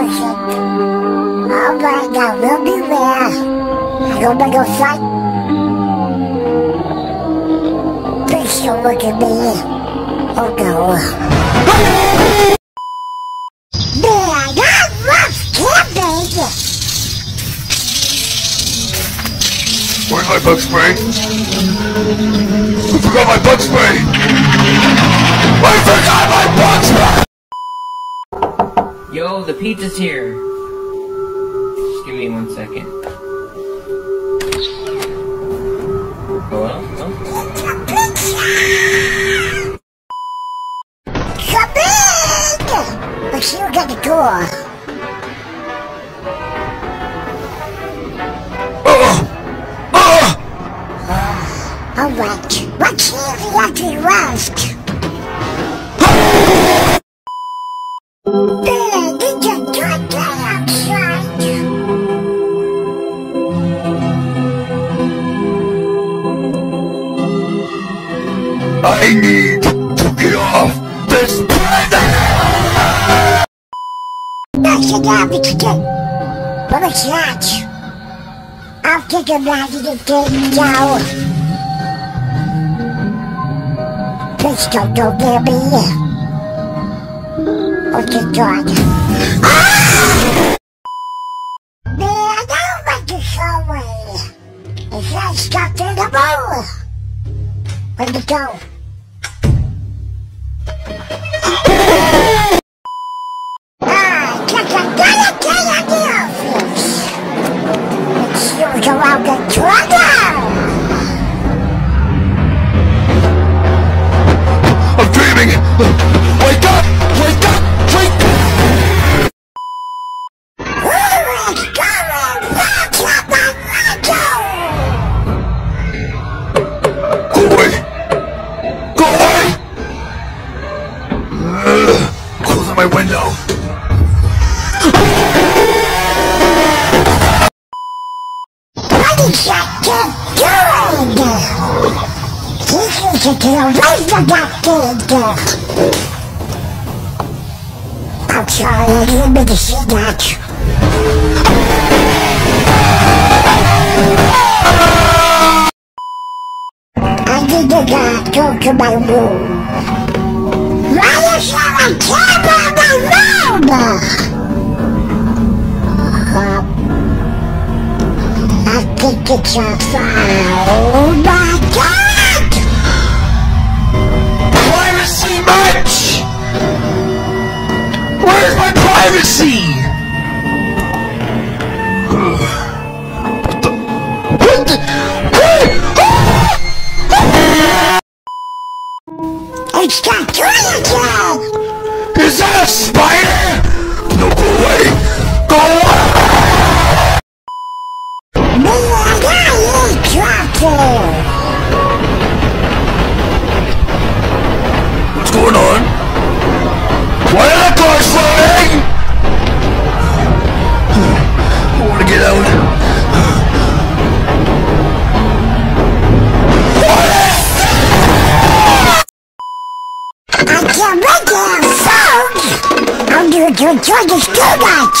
person. Alright, now we'll be there. I don't want to fight. Please don't look at me. Oh no. I love camping! Where's my bug spray? I forgot my bug spray! I forgot my bug spray! Yo, the pizza's here. Just give me one second. Hello? See who got the door. Alright, see if he ride to the thing now. Please don't go near me. Oh, dear God. I don't want to show. Is that stuck in the? Where'd it go? Needs to from that kid. I'm sorry, I didn't mean to see that. I to uh, go to my room. Why is there a camera in my room? Think fire. Oh my god! Privacy much! Where's my privacy? What's going on? Why are the cars flying? I want to get out. I can't! I'm this too much!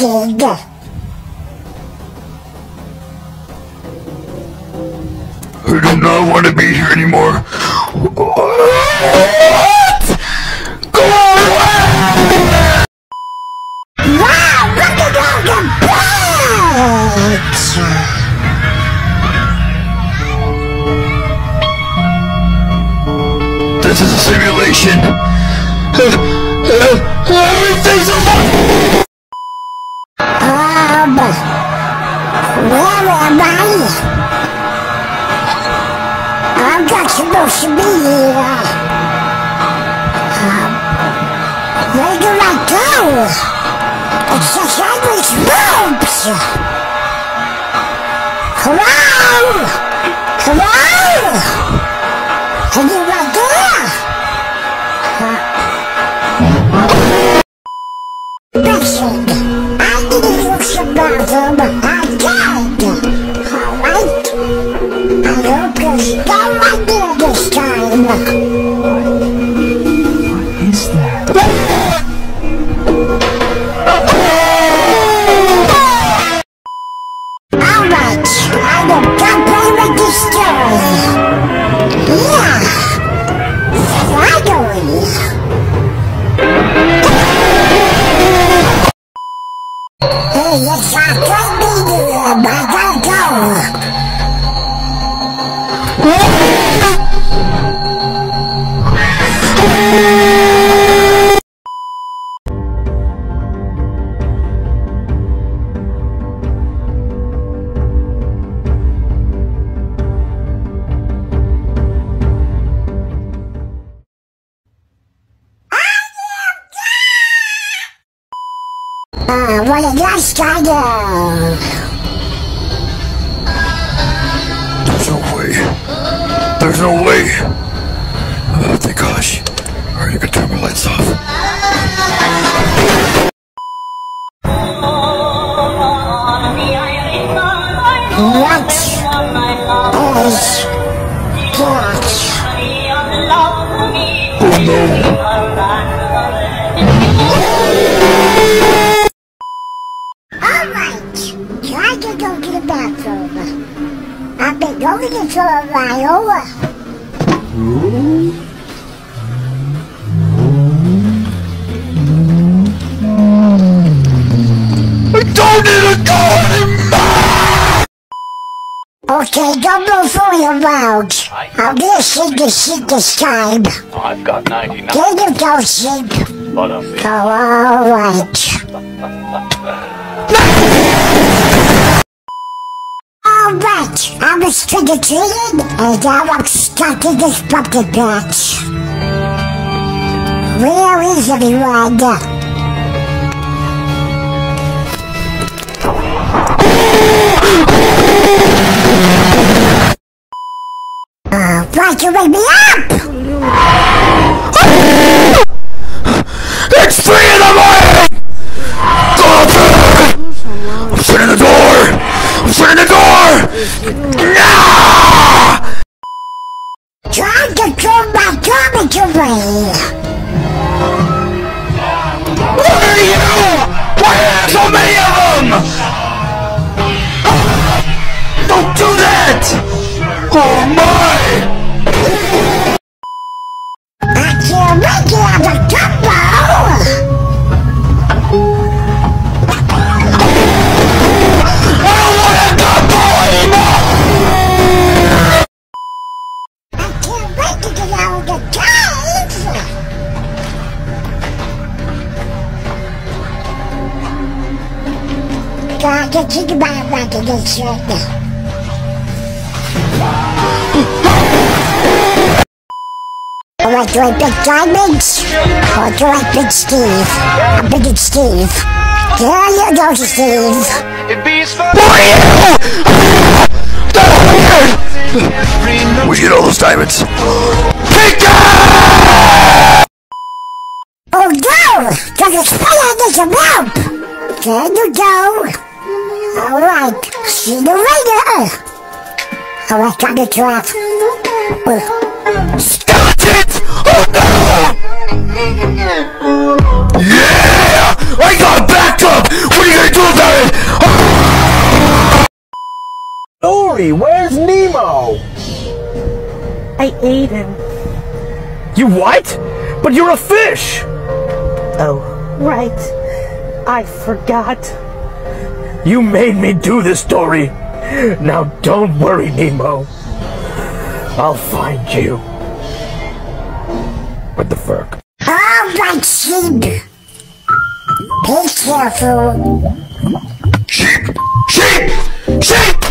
I do not want to be here anymore. Um, where am I? I'm not supposed to be here. Um, where do I go? It's the sandwich ropes. Hello? Hello? Are you Is? Alright, I will come play with this our what a nice though. There's no way. There's no way. Oh, thank gosh. Alright, I can turn my lights off. Go to the bathroom. I've been going to for a while. I don't need a car anymore! Okay, don't move fooling around. I'll get sick to shit this time. I've got 99 There you go, sheep. butterfish. Oh, alright. Alright, I was trick-or-treating, and now I'm stuck in this pumpkin patch. Where is everyone? Uh, why'd you wake me up? It's three in the morning! Go up there! I'm shutting the door! I'm shutting the door! Trying to throw my garbage away. What are you? Why are there so many of them? Don't do that! Oh my! God, get you my back against right now. Alright, do I pick diamonds? Or do I pick Steve? I'm picking Steve. There you go, Steve. Over here! Where'd you get all those diamonds? Pick! Oh no! Does expire this amount! There you go! Alright, see you later! Alright, got the trap. Uh, Skeletons! Oh no! Yeah! I got backup! What are you gonna do about it? Dory, where's Nemo? I ate him. You what? But you're a fish! Oh, right. I forgot. You made me do this, Dory. Now don't worry, Nemo. I'll find you. What the fuck? Oh my sheep? Be careful. Sheep! Sheep! Sheep!